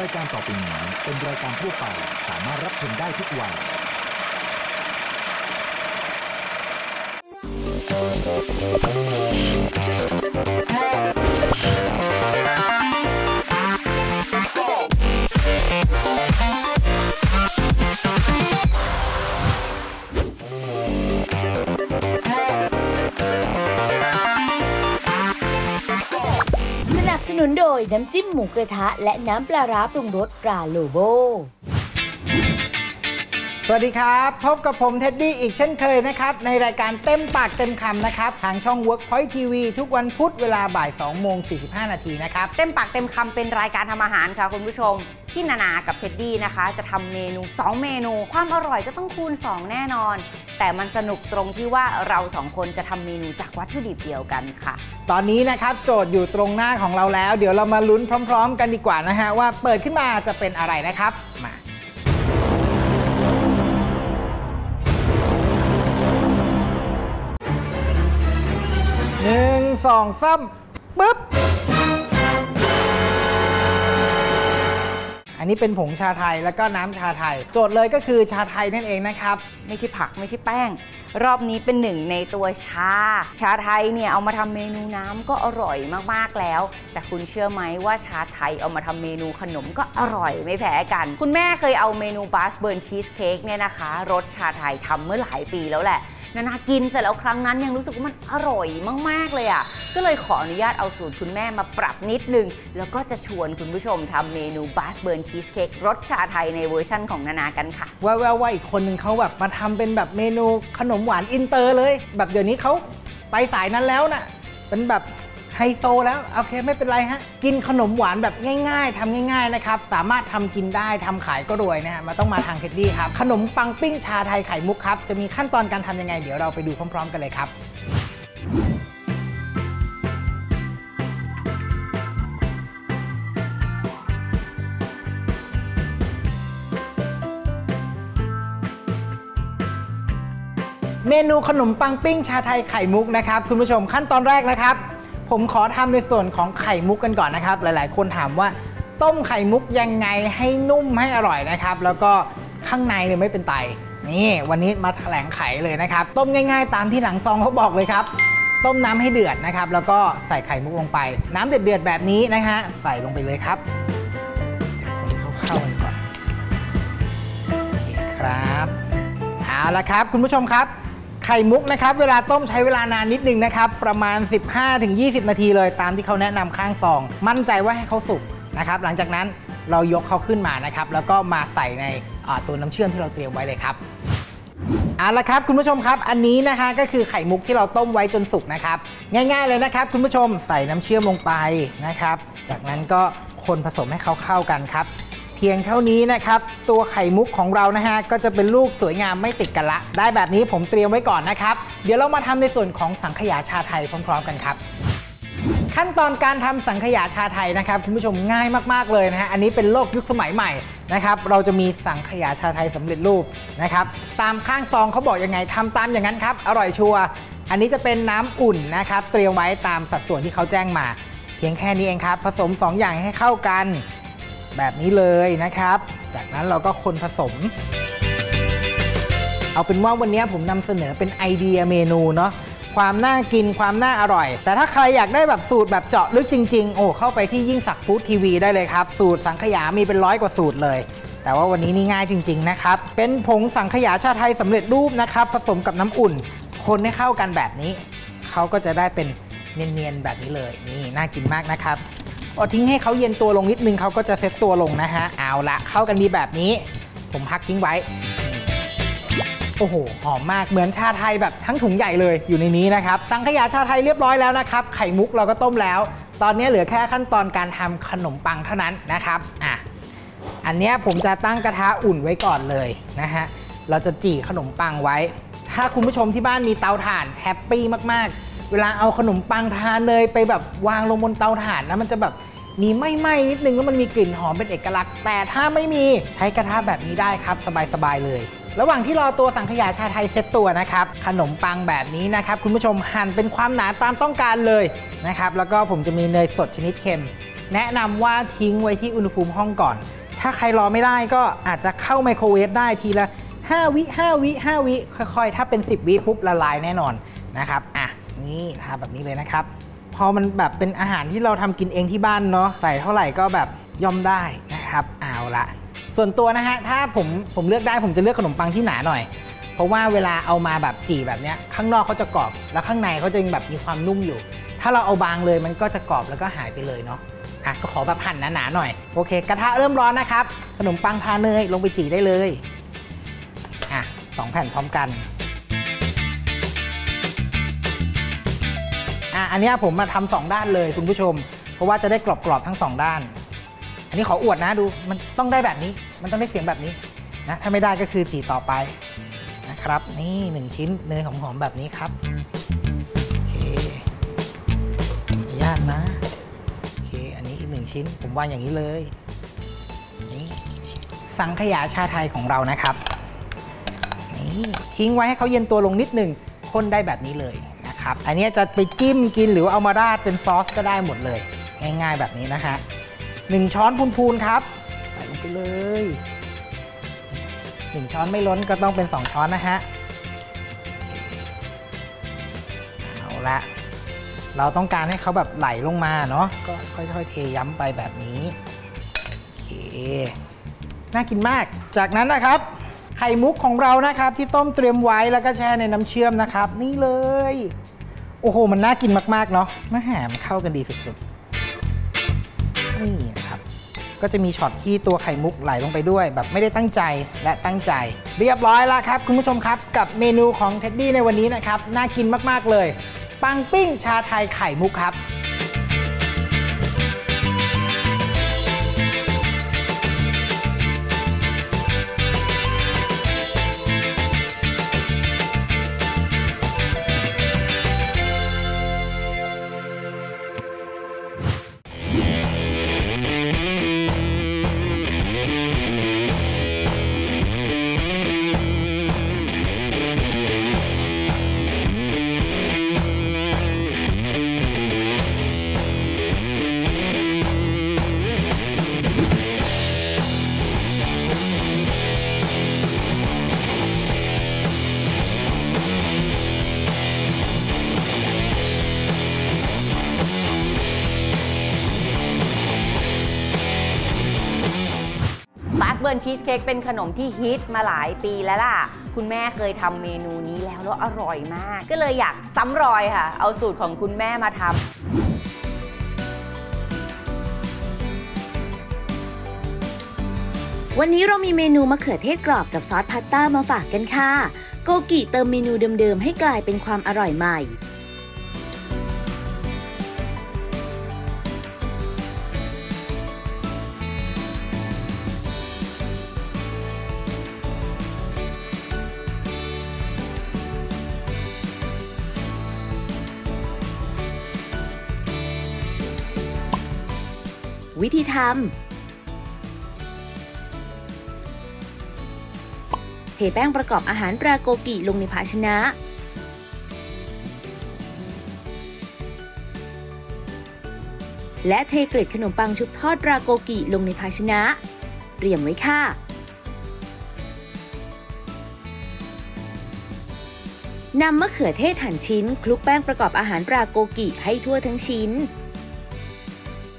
รายการต่อไปนี้เป็นรายการทั่วไปสามารถรับชมได้ทุกวัยสนั นุนโดยน้ำจิ้มหมูกระทะ และน้ำปลาร้าปรุงรสตราโลโบ สวัสดีครับ พบกับผมเท็ดดี้อีกเช่นเคยนะครับ ในรายการเต็มปากเต็มคำนะครับ ทางช่อง Workpoint TV ทุกวันพุธเวลาบ่าย2โมง45 นาทีนะครับ เต็มปากเต็มคำเป็นรายการทำอาหารค่ะคุณผู้ชม ที่นานากับเท็ดดี้นะคะ จะทำเมนู 2 เมนู ความอร่อยก็ต้องคูณ 2 แน่นอน แต่มันสนุกตรงที่ว่าเราสองคนจะทำเมนูจากวัตถุดิบเดียวกันค่ะ ตอนนี้นะครับโจทย์อยู่ตรงหน้าของเราแล้ว เดี๋ยวเรามาลุ้นพร้อม ๆ กันดีกว่านะฮะว่าเปิดขึ้นมาจะเป็นอะไรนะครับมา สองสามปึ๊บ อันนี้เป็นผงชาไทยแล้วก็น้ำชาไทย โจทย์เลยก็คือชาไทยนั่นเองนะครับ ไม่ใช่ผักไม่ใช่แป้ง รอบนี้เป็นหนึ่งในตัวชา ชาไทยเนี่ยเอามาทำเมนูน้ำก็อร่อยมากๆแล้ว แต่คุณเชื่อไหมว่าชาไทยเอามาทำเมนูขนมก็อร่อยไม่แพ้กัน คุณแม่เคยเอาเมนู Basque burnt cheesecake เนี่ยนะคะรสชาไทยทำเมื่อหลายปีแล้วแหละ นานากินเสร็จแล้วครั้งนั้นยังรู้สึกว่ามันอร่อยมาก ๆ เลยอะ่ะ ก็เลยขออนุญาตเอาสูตรคุณแม่มาปรับนิดนึง แล้วก็จะชวนคุณผู้ชมทำเมนู Basque burnt cheesecake รสชาไทยในเวอร์ชั่นของนานากันค่ะว้าวว้าวอีกคนหนึ่งเขาแบบมาทำเป็นแบบเมนูขนมหวานอินเตอร์เลย แบบเดี๋ยวนี้เขาไปสายนั้นแล้วนะเป็นแบบ ไฮโซแล้วโอเคไม่เป็นไรฮะกินขนมหวานแบบง่ายๆทำง่าย ๆนะครับ สามารถทำกินได้ทำขายก็รวยนะฮะมาต้องมาทางเท็ดดี้ครับขนมปังปิ้งชาไทยไข่มุกครับจะมีขั้นตอนการทำยังไง เดี๋ยวเราไปดูพร้อม ๆ กันเลยครับเมนูขนมปังปิ้งชาไทยไข่มุกนะครับ คุณผู้ชมขั้นตอนแรกนะครับ ผมขอทำในส่วนของไข่มุกกันก่อนนะครับ หลายๆ คนถามว่าต้มไข่มุกยังไงให้นุ่มให้อร่อยนะครับ แล้วก็ข้างในเนี่ยไม่เป็นไตนี่วันนี้มาแถลงไขเลยนะครับ ต้มง่าย ๆ ตามที่หลังซองเขาบอกเลยครับ ต้มน้ำให้เดือดนะครับ แล้วก็ใส่ไข่มุกลงไป น้ำเดือดๆแบบนี้นะฮะใส่ลงไปเลยครับจับคนให้เขาเข้ากันก่อนโอเคครับเอาละครับ คุณผู้ชมครับ ไข่มุกนะครับ เวลาต้มใช้เวลานานนิดนึงนะครับ ประมาณ 15-20 นาทีเลยตามที่เขาแนะนำข้างซอง มั่นใจว่าให้เขาสุกนะครับ หลังจากนั้นเรายกเขาขึ้นมานะครับ แล้วก็มาใส่ในตัวน้ำเชื่อมที่เราเตรียมไว้เลยครับเอาละครับคุณผู้ชมครับอันนี้นะคะก็คือไข่มุกที่เราต้มไว้จนสุกนะครับ ง่าย ๆเลยนะครับ คุณผู้ชมใส่น้ำเชื่อมลงไปนะครับ จากนั้นก็คนผสมให้เขาเข้ากันครับ เพียงเท่านี้นะครับ ตัวไข่มุกของเรานะฮะก็จะเป็นลูกสวยงามไม่ติดกันละ ได้แบบนี้ผมเตรียมไว้ก่อนนะครับ เดี๋ยวเรามาทำในส่วนของสังขยาชาไทยพร้อม ๆ กันครับขั้นตอนการทำสังขยาชาไทยนะครับคุณผู้ชมง่ายมากๆเลยนะฮะอันนี้เป็นโลกยุคสมัยใหม่นะครับเราจะมีสังขยาชาไทยสำเร็จรูปนะครับตามข้างซองเขาบอกยังไงทำตามอย่างนั้นครับอร่อยชัวร์อันนี้จะเป็นน้ำอุ่นนะครับเตรียมไว้ตามสัดส่วนที่เขาแจ้งมา เพียงแค่นี้เองครับ ผสม 2 อย่างให้เข้ากัน แบบนี้เลยนะครับ จากนั้นเราก็คนผสม เอาเป็นว่าวันนี้ผมนำเสนอเป็นไอเดียเมนูเนาะความน่ากินความน่าอร่อย แต่ถ้าใครอยากได้แบบสูตรแบบเจาะลึกจริง ๆ โอ้เข้าไปที่ยิ่งสักฟู้ดทีวีได้เลยครับ สูตรสังขยามีเป็นร้อยกว่าสูตรเลย แต่ว่าวันนี้นี่ง่ายจริง ๆ นะครับ เป็นผงสังขยาชาไทยสำเร็จรูปนะครับ ผสมกับน้ำอุ่น คนให้เข้ากันแบบนี้ เขาก็จะได้เป็นเนียนๆแบบนี้เลย นี่น่ากินมากนะครับ อาทิ้งให้เขาเย็นตัวลงนิดนึงเขาก็จะเซ็ตตัวลงนะฮะ เอาละเข้ากันดีแบบนี้ ผมพักทิ้งไว้ โอ้โห หอมมาก เหมือนชาไทยแบบทั้งถุงใหญ่เลยอยู่ในนี้นะครับสังขยาชาไทยเรียบร้อยแล้วนะครับ ไข่มุกเราก็ต้มแล้ว ตอนนี้เหลือแค่ขั้นตอนการทำขนมปังเท่านั้นนะครับ อะ อันนี้ผมจะตั้งกระทะอุ่นไว้ก่อนเลยนะฮะ เราจะจี่ขนมปังไว้ ถ้าคุณผู้ชมที่บ้านมีเตาถ่าน happy มากๆเวลาเอาขนมปังทาเนยไปแบบวางลงบนเตาถ่านนะมันจะแบบ มีไหม้ๆนิดนึงแล้วมันมีกลิ่นหอมเป็นเอกลักษณ์ แต่ถ้าไม่มีใช้กระทะแบบนี้ได้ครับ สบายๆเลย ระหว่างที่รอตัวสังขยาชาไทยเซตตัวนะครับ ขนมปังแบบนี้นะครับ คุณผู้ชมหั่นเป็นความหนาตามต้องการเลยนะครับแล้วก็ผมจะมีเนยสดชนิดเค็ม แนะนำว่าทิ้งไว้ที่อุณหภูมิห้องก่อน ถ้าใครรอไม่ได้ก็อาจจะเข้าไมโครเวฟได้ทีละ 5 วิ 5 วิ 5 วิ ค่อยๆ ถ้าเป็น 10 วิปุ๊บละลายแน่นอนนะครับอะนี่ทาแบบนี้เลยนะครับ พอมันแบบเป็นอาหารที่เราทำกินเองที่บ้านเนาะใส่เท่าไหร่ก็แบบย่อมได้นะครับเอาละส่วนตัวนะฮะถ้าผมผมเลือกได้ผมจะเลือกขนมปังที่หนาหน่อย เพราะว่าเวลาเอามาแบบจี่แบบเนี้ยข้างนอกเขาจะกรอบ แล้วข้างในเขาจะยังแบบมีความนุ่มอยู่ ถ้าเราเอาบางเลยมันก็จะกรอบแล้วก็หายไปเลยเนาะอะก็ขอแบบหั่นหนาๆหน่อยโอเค กระทะเริ่มร้อนนะครับ ขนมปังทาเนยลงไปจี่ได้เลยอะสองแผ่นพร้อมกัน อะอันนี้ผมมาทำสองด้านเลยคุณผู้ชม เพราะว่าจะได้กรอบๆทั้งสองด้าน อันนี้ขออวดนะดูมันต้องได้แบบนี้ มันต้องได้เสียงแบบนี้นะถ้าไม่ได้ก็คือจีต่อไปนะครับ นี่หนึ่งชิ้นเนยหอมๆแบบนี้ครับโอเคขออนุญาตนะโอเคอันนี้อีกหนึ่งชิ้น ผมวางอย่างนี้เลยนี่สังขยาชาไทยของเรานะครับนี่ทิ้งไว้ให้เขาเย็นตัวลงนิดหนึ่งพ่นได้แบบนี้เลย นะครับ อันนี้จะไปจิ้มกินหรือว่าเอามาราดเป็นซอสก็ได้หมดเลย ง่ายๆแบบนี้นะฮะหนึ่งช้อนพูนๆครับ ใส่ลงไปเลยหนึ่งช้อนไม่ล้นก็ต้องเป็น2ช้อนนะฮะเอาละเราต้องการให้เขาแบบไหลลงมาเนาะก็ค่อยๆเทย้ำไปแบบนี้โอเคน่ากินมาก จากนั้นนะครับ ไข่มุกของเรานะครับที่ต้มเตรียมไว้แล้วก็แช่ในน้ำเชื่อมนะครับ นี่เลย อ้โห มันน่ากินมากๆ เนาะมะแหมเข้ากันดีสุดๆ นี่นะครับ ก็จะมีช็อตที่ตัวไข่มุกไหลลงไปด้วย แบบไม่ได้ตั้งใจและตั้งใจ เรียบร้อยแล้วครับ คุณผู้ชมครับ กับเมนูของเท็ดดี้ในวันนี้นะครับ น่ากินมากๆเลย ปังปิ้งชาไทยไข่มุกครับ นชีสเค้กเป็นขนมที่ฮิตมาหลายปีแล้วล่ะ คุณแม่เคยทำเมนูนี้แล้วแล้วอร่อยมาก ก็เลยอยากซ้ำรอยค่ะ เอาสูตรของคุณแม่มาทำวันนี้เรามีเมนูมะเขือเทศกรอบกับซอสพาสต้ามาฝากกันค่ะ โกกิเติมเมนูเดิมๆ ให้กลายเป็นความอร่อยใหม่ ธีทำเทแป้งประกอบอาหารปลาโกกิลงในภาชนะ และเทเกล็ดขนมปังชุบทอดปลาโกกิลงในภาชนะ เตรียมไว้ค่ะนำมะเขือเทศหั่นชิ้น คลุกแป้งประกอบอาหารปลาโกกิให้ทั่วทั้งชิ้น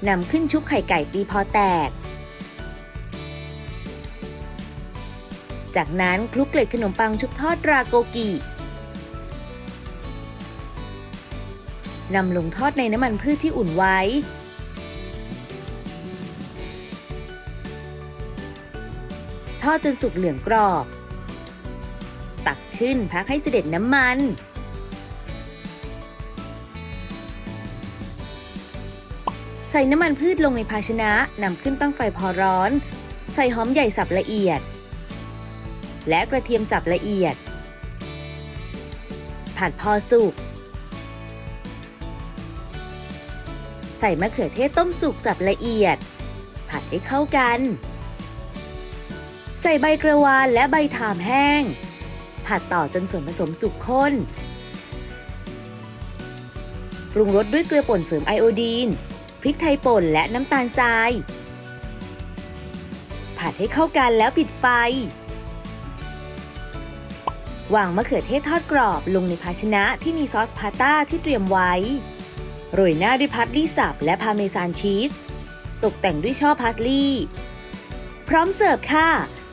นำขึ้นชุบไข่ไก่ตีพอแตก จากนั้นคลุกเกล็ดขนมปังชุบทอดราโกกินำลงทอดในน้ำมันพืชที่อุ่นไว้ ทอดจนสุกเหลืองกรอบ ตักขึ้นพักให้เสด็จน้ำมัน ใส่น้ำมันพืชลงในภาชนะนำขึ้นตั้งไฟพอร้อน ใส่หอมใหญ่สับละเอียด และกระเทียมสับละเอียด ผัดพอสุก ใส่มะเขือเทศต้มสุกสับละเอียด ผัดให้เข้ากัน ใส่ใบกระวานและใบถามแห้ง ผัดต่อจนส่วนผสมสุกข้น ปรุงรสด้วยเกลือป่นเสริมไอโอดีน พริกไทยป่นและน้ำตาลทราย ผัดให้เข้ากันแล้วปิดไฟ วางมะเขือเทศทอดกรอบลงในภาชนะที่มีซอสพาสต้าที่เตรียมไว้ โรยหน้าด้วยพาร์สลีย์สับและพาเมซานชีส ตกแต่งด้วยช่อพาร์สลีย์ พร้อมเสิร์ฟค่ะ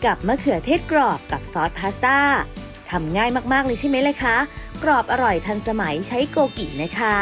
กับมะเขือเทศกรอบกับซอสพาสต้าทำง่ายมากๆเลยใช่ไหมเลยคะ กรอบอร่อยทันสมัยใช้โกกินะคะ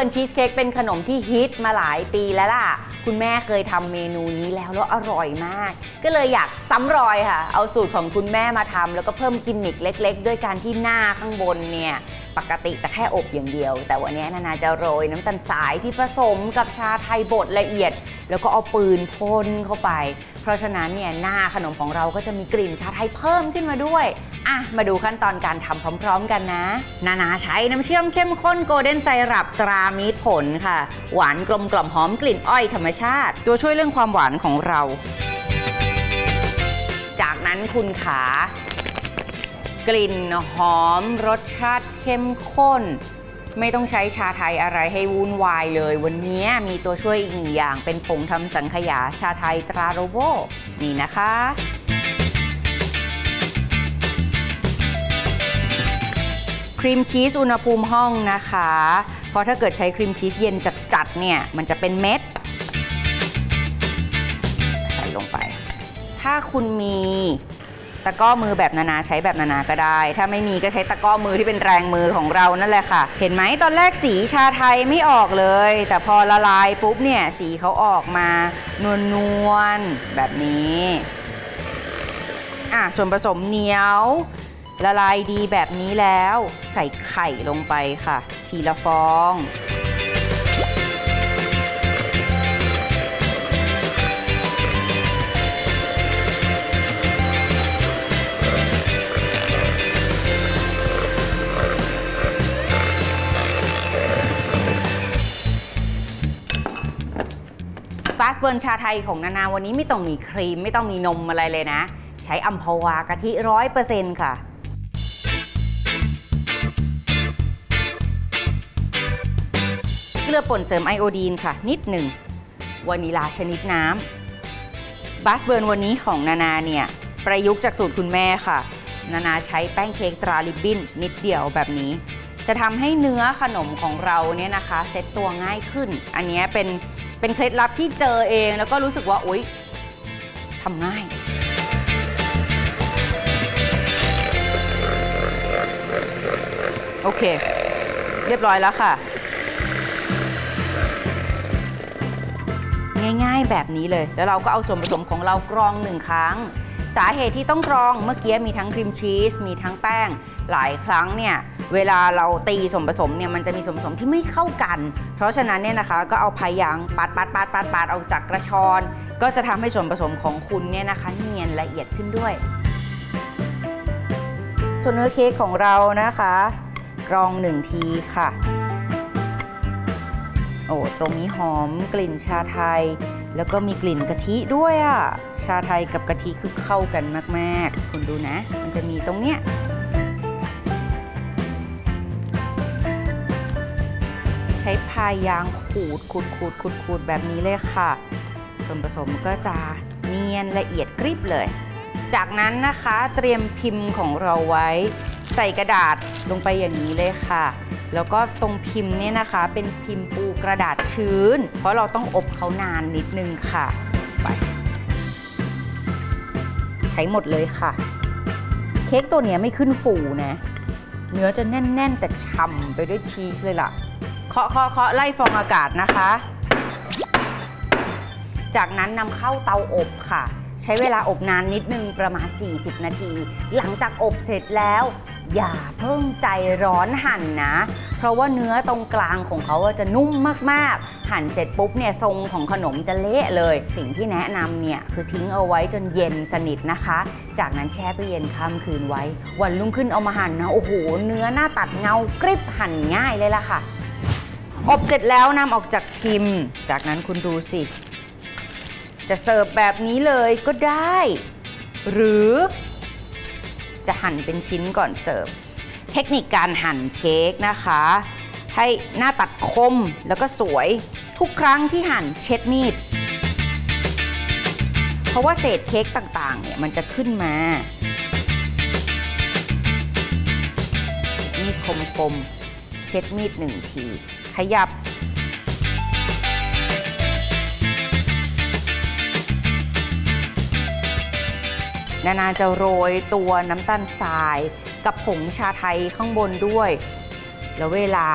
บิร์นชีสเค้กเป็นขนมที่ฮิตมาหลายปีแล้วล่ะ คุณแม่เคยทำเมนูนี้แล้วแล้วอร่อยมาก ก็เลยอยากซ้ำรอยค่ะ เอาสูตรของคุณแม่มาทำแล้วก็เพิ่มกิมมิคเล็ก ๆ ด้วยการที่หน้าข้างบนเนี่ย ปกติจะแค่อบอย่างเดียว แต่วันนี้นานาจะโรยน้ำตาลสายที่ผสมกับชาไทยบดละเอียด แล้วก็เอาปืนพ่นเข้าไป เพราะฉะนั้นเนี่ยหน้าขนมของเราก็จะมีกลิ่นชาไทยเพิ่มขึ้นมาด้วยอะมาดูขั้นตอนการทำพร้อมๆกันนะ นานาใช้น้ำเชื่อมเข้มข้นโกลเด้นไซรัปตรามีดผลค่ะ หวานกลมกล่อมหอมกลิ่นอ้อยธรรมชาติ ตัวช่วยเรื่องความหวานของเรา จากนั้นคุณขา กลิ่นหอม รสชาติเข้มข้น ไม่ต้องใช้ชาไทยอะไรให้วุ่นวายเลย วันนี้มีตัวช่วยอีกหนึ่งอย่างเป็นผงทำสังขยาชาไทยตราโรโบนี่นะคะครีมชีสอุณหภูมิห้องนะคะ เพราะถ้าเกิดใช้ครีมชีสเย็นจัดๆเนี่ย มันจะเป็นเม็ด ใส่ลงไป ถ้าคุณมี ตะก้อมือแบบนานาใช้แบบนานาก็ได้ ถ้าไม่มีก็ใช้ตะก้อมือที่เป็นแรงมือของเรานั่นแหละค่ะ เห็นไหมตอนแรกสีชาไทยไม่ออกเลย แต่พอละลายปุ๊บเนี่ยสีเขาออกมานวลๆแบบนี้อะส่วนผสมเหนียว ละลายดีแบบนี้แล้ว ใส่ไข่ลงไปค่ะ ทีละฟอง Basque burnt ชาไทยของนานาวันนี้ไม่ต้องมีครีม ไม่ต้องมีนมอะไรเลยนะ ใช้อัมพวากะทิร้อยเปอร์เซ็นต์ค่ะเกลือป่นเสริมไอโอดีนค่ะ นิดหนึ่งวานิลลาชนิดน้ำ Basque burnt วันนี้ของนานาเนี่ย ประยุกต์จากสูตรคุณแม่ค่ะ นานาใช้แป้งเค้กตราลิบบินนิดเดียวแบบนี้ จะทำให้เนื้อขนมของเราเนี่ยนะคะ เซ็ตตัวง่ายขึ้น อันนี้เป็น เป็นเคล็ดลับที่เจอเอง แล้วก็รู้สึกว่าโอ๊ยทำง่าย โอเค เรียบร้อยแล้วค่ะ ง่ายๆแบบนี้เลย แล้วเราก็เอาส่วนผสมของเรากรองหนึ่งครั้ง สาเหตุที่ต้องกรองเมื่อกี้มีทั้งครีมชีส มีทั้งแป้ง หลายครั้งเนี่ย เวลาเราตีส่วนผสมเนี่ยมันจะมีส่วนผสมที่ไม่เข้ากัน เพราะฉะนั้นเนี่ยนะคะก็เอาพายางปัดปัดปัดปัดปัดเอาจากกระชอน ก็จะทำให้ส่วนผสมของคุณเนี่ยนะคะเนียนละเอียดขึ้นด้วยส่วนเนื้อเค้กของเรานะคะ กรองหนึ่งทีค่ะ โอ้ตรงนี้หอมกลิ่นชาไทย แล้วก็มีกลิ่นกะทิด้วยอะ่ะ ชาไทยกับกะทิคือเข้ากันมาก ๆ คุณดูนะ มันจะมีตรงเนี้ย ใช้พายยางขูดขูดขูดขูดขูดแบบนี้เลยค่ะ ส่วนผสมก็จะเนียนละเอียดกริบเลย จากนั้นนะคะเตรียมพิมพ์ของเราไว้ ใส่กระดาษลงไปอย่างนี้เลยค่ะ แล้วก็ตรงพิมพ์เนี่ยนะคะ เป็นพิมพ์ปูกระดาษชื้น เพราะเราต้องอบเขานานนิดนึงค่ะไปใช้หมดเลยค่ะ เค้กตัวนี้ไม่ขึ้นฟูนะ เนื้อจะแน่น ๆ แต่ฉ่ำไปด้วยชีสเลยล่ะ เคาะเคาะเคาะไล่ฟองอากาศนะคะ จากนั้นนำเข้าเตาอบค่ะ ใช้เวลาอบนานนิดนึงประมาณ 40 นาที หลังจากอบเสร็จแล้ว อย่าเพิ่งใจร้อนหั่นนะ เพราะว่าเนื้อตรงกลางของเขาจะนุ่มมากๆ หั่นเสร็จปุ๊บเนี่ยทรงของขนมจะเละเลย สิ่งที่แนะนำเนี่ยคือทิ้งเอาไว้จนเย็นสนิทนะคะ จากนั้นแช่ตู้เย็นข้ามคืนไว้ วันรุ่งขึ้นเอามาหั่นนะโอ้โห เนื้อหน้าตัดเงากริบหั่นง่ายเลยล่ะค่ะ อบเสร็จแล้วนำออกจากพิมพ์ จากนั้นคุณดูสิ จะเสิร์ฟแบบนี้เลยก็ได้ หรือจะหั่นเป็นชิ้นก่อนเสิร์ฟ เทคนิคการหั่นเค้กนะคะ ให้หน้าตัดคมแล้วก็สวยทุกครั้งที่หั่นเช็ดมีด เพราะว่าเศษเค้กต่างๆเนี่ยมันจะขึ้นมามีดคมๆเช็ดมีดหนึ่งที ขยับ นานาจะโรยตัวน้ำตาลทราย กับผงชาไทยข้างบนด้วย แล้วเวลา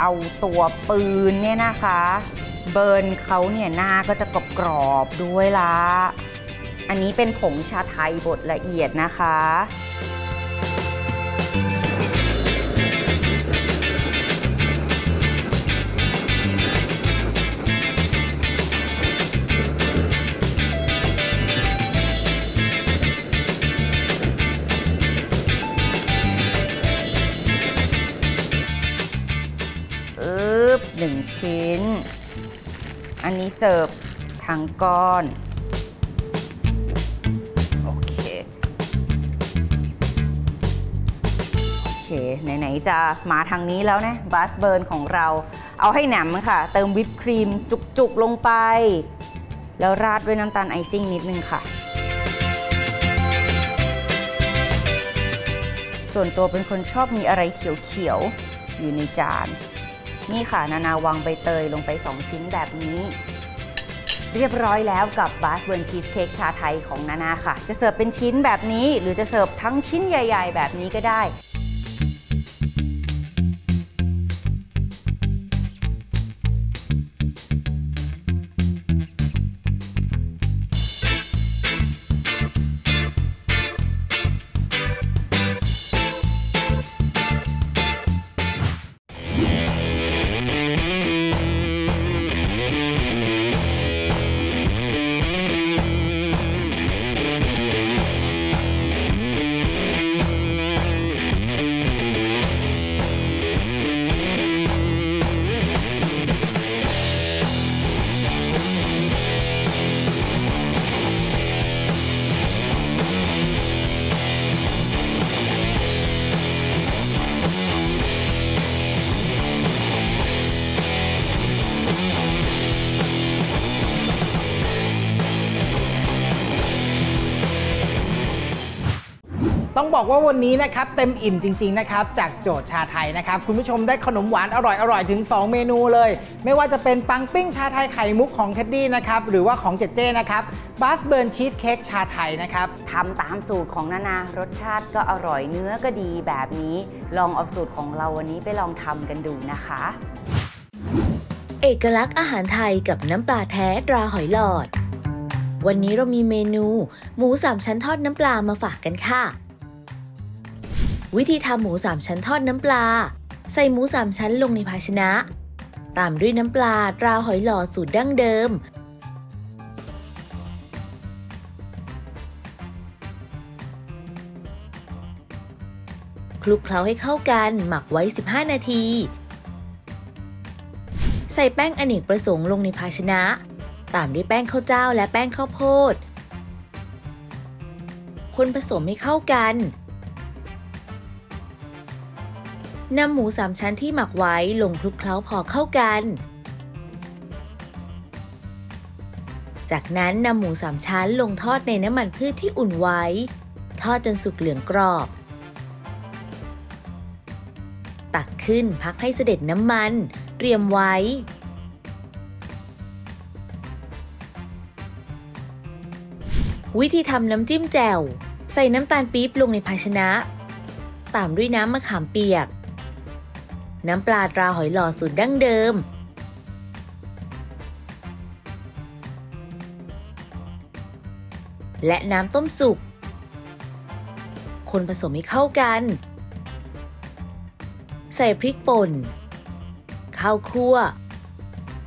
เอาตัวปืนเนี่ยนะคะ เบิร์นเขาเนี่ยหน้าก็จะกรอบๆด้วยละอันนี้เป็นผงชาไทยบดละเอียดนะคะ เสิร์ฟทางก้อน โอเค โอเค ไหน ๆ จะมาทางนี้แล้วนะบัสเบิร์นของเรา เอาให้หนำค่ะ เติมวิปครีมจุก ๆ ลงไป แล้วราดด้วยน้ำตาลไอซิ่งนิดนึงค่ะ ส่วนตัวเป็นคนชอบมีอะไรเขียว ๆ อยู่ในจาน นี่ค่ะ นานาวางใบเตยลงไป2ชิ้นแบบนี้ เรียบร้อยแล้วกับบาสเบิร์นชีสเค้กชาไทยของนานาค่ะ จะเสิร์ฟเป็นชิ้นแบบนี้ หรือจะเสิร์ฟทั้งชิ้นใหญ่ ๆ แบบนี้ก็ได้ บอกว่าวันนี้นะครับเต็มอิ่มจริงๆนะครับจากโจทย์ชาไทยนะครับคุณผู้ชมได้ขนมหวานอร่อยๆถึง 2 เมนูเลย ไม่ว่าจะเป็นปังปิ้งชาไทยไข่มุกของเท็ดดี้นะครับหรือว่าของเจเจนะครับ Basque burnt cheesecake ชาไทยนะครับทำตามสูตรของนานารสชาติก็อร่อยเนื้อก็ดีแบบนี้ ลองเอาสูตรของเราวันนี้ไปลองทำกันดูนะคะ เอกลักษณ์อาหารไทยกับน้ำปลาแท้ตราหอยหลอดวันนี้เรามีเมนู หมูสามชั้นทอดน้ำปลามาฝากกันค่ะ วิธีทำหมูสามชั้นทอดน้ำปลา ใส่หมูสามชั้นลงในภาชนะ ตามด้วยน้ำปลาตราหอยหลอดสูตรดั้งเดิม คลุกเคล้าให้เข้ากันหมักไว้ 15 นาที ใส่แป้งอเนกประสงค์ลงในภาชนะ ตามด้วยแป้งข้าวเจ้าและแป้งข้าวโพด คนผสมให้เข้ากัน นำหมูสามชั้นที่หมักไว้ลงคลุกเคล้าพอเข้ากัน จากนั้นนำหมูสามชั้นลงทอดในน้ำมันพืชที่อุ่นไว้ ทอดจนสุกเหลืองกรอบ ตักขึ้นพักให้เสด็จน้ำมัน เตรียมไว้ วิธีทำน้ำจิ้มแจ่ว ใส่น้ำตาลปี๊บลงในภาชนะ ตามด้วยน้ำมะขามเปียก น้ำปลาตราหอยหล่อสูตรดั้งเดิม และน้ำต้มสุก คนผสมให้เข้ากัน ใส่พริกป่น ข้าวคั่ว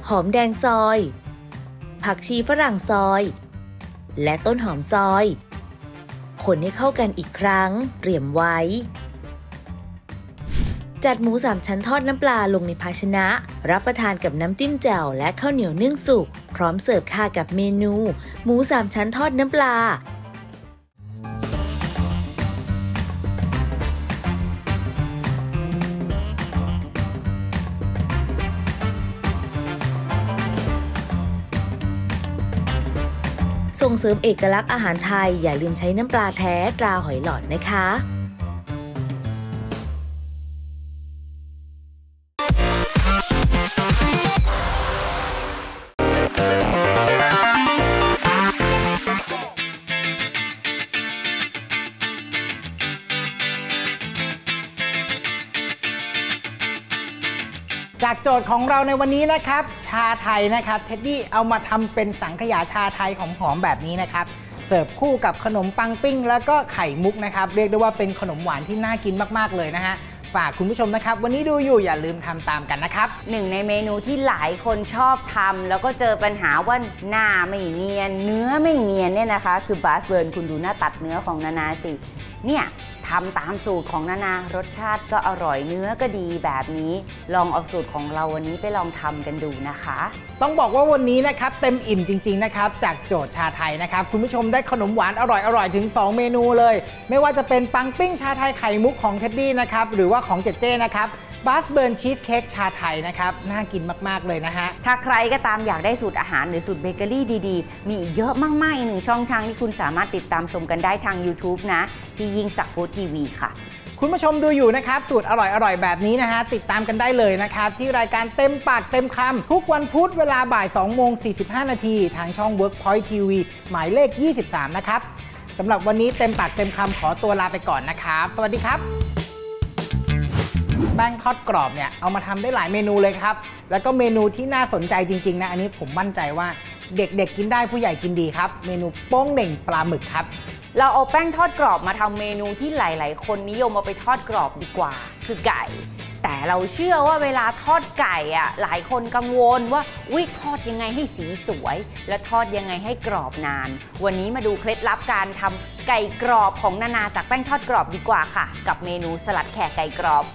หอมแดงซอย ผักชีฝรั่งซอย และต้นหอมซอย คนให้เข้ากันอีกครั้ง เตรียมไว้ จัดหมูสามชั้นทอดน้ำปลาลงในภาชนะ รับประทานกับน้ำจิ้มแจ่วและข้าวเหนียวนึ่งสุก พร้อมเสิร์ฟค่ะกับเมนู หมูสามชั้นทอดน้ำปลาส่งเสริมเอกลักษณ์อาหารไทย อย่าลืมใช้น้ำปลาแท้ตราหอยหลอดนะคะ ทย์ของเราในวันนี้นะครับ ชาไทยนะครับเท็ดดี้เอามาทำเป็นสังขยาชาไทยหอมๆแบบนี้นะครับเสิร์ฟคู่กับขนมปังปิ้ง แล้วก็ไข่มุกนะครับ เรียกได้ว่าเป็นขนมหวานที่น่ากินมากๆเลยนะฮะฝากคุณผู้ชมนะครับ วันนี้ดูอยู่อย่าลืมทำตามกันนะครับหนึ่งในเมนูที่หลายคนชอบทำแล้วก็เจอปัญหาว่าหน้าไม่เนียน เนื้อไม่เนียนเนี่ยนะคะ คือ Basque burnt คุณดูหน้าตัดเนื้อของนานาสิเนี่ย ทำตามสูตรของนานารสชาติก็อร่อยเนื้อก็ดีแบบนี้ ลองเอาสูตรของเราวันนี้ไปลองทำกันดูนะคะ ต้องบอกว่าวันนี้นะครับเต็มอิ่มจริง ๆ นะครับ จากโจทย์ชาไทยนะครับ คุณผู้ชมได้ขนมหวานอร่อยๆถึง 2 เมนูเลย ไม่ว่าจะเป็นปังปิ้งชาไทยไข่มุกของเท็ดดี้นะครับหรือว่าของเจเจนะครับ Basque burnt cheesecake ชาไทยนะครับ น่ากินมาก ๆ เลยนะฮะ ถ้าใครก็ตามอยากได้สูตรอาหารหรือสูตรเบเกอรี่ดีๆ มีอีกเยอะมาก ๆ อีกหนึ่งช่องทางที่คุณสามารถติดตามชมกันได้ทาง YouTube นะ ที่ยิ่งสักฟู้ดทีวีค่ะ คุณผู้ชมดูอยู่นะครับ สูตรอร่อย ๆ แบบนี้นะฮะ ติดตามกันได้เลยนะครับ ที่รายการเต็มปากเต็มคำทุกวันพุธเวลาบ่าย2โมง45 นาทีทางช่อง Workpoint TV หมายเลข 23 นะครับสำหรับวันนี้เต็มปากเต็มคำขอตัวลาไปก่อนนะครับ สวัสดีครับ แป้งทอดกรอบเนี่ยเอามาทำได้หลายเมนูเลยครับ แล้วก็เมนูที่น่าสนใจจริง ๆ นะ อันนี้ผมมั่นใจว่าเด็กๆกินได้ผู้ใหญ่กินดีครับ เมนูโป้งเหน่งปลาหมึกครับ เราเอาแป้งทอดกรอบมาทำเมนูที่หลาย ๆ คนนิยมเอาไปทอดกรอบดีกว่า คือไก่ แต่เราเชื่อว่าเวลาทอดไก่อะหลายคนกังวลว่าวิทอดยังไงให้สีสวย และทอดยังไงให้กรอบนาน วันนี้มาดูเคล็ดลับการทำไก่กรอบของนานาจากแป้งทอดกรอบดีกว่าค่ะ กับเมนูสลัดแขกไก่กรอบ